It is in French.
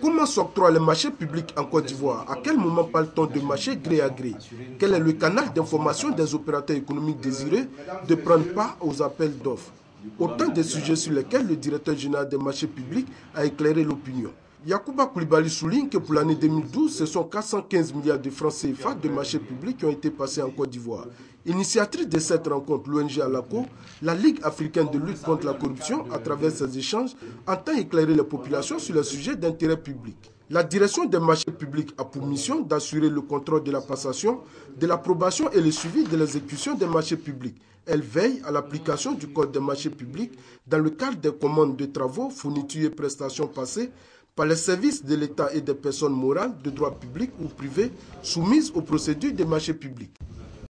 Comment s'octroient les marchés publics en Côte d'Ivoire? À quel moment parle-t-on de marché gré à gré? Quel est le canal d'information des opérateurs économiques désirés de prendre part aux appels d'offres? Autant de sujets sur lesquels le directeur général des marchés publics a éclairé l'opinion. Yacouba Koulibaly souligne que pour l'année 2012, ce sont 415 milliards de francs CFA de marchés publics qui ont été passés en Côte d'Ivoire. Initiatrice de cette rencontre, l'ONG Alaco, la Ligue africaine de lutte contre la corruption, à travers ses échanges, entend éclairer les populations sur le sujet d'intérêt public. La direction des marchés publics a pour mission d'assurer le contrôle de la passation, de l'approbation et le suivi de l'exécution des marchés publics. Elle veille à l'application du Code des marchés publics dans le cadre des commandes de travaux, fournitures et prestations passées par les services de l'État et des personnes morales de droit public ou privé soumises aux procédures des marchés publics.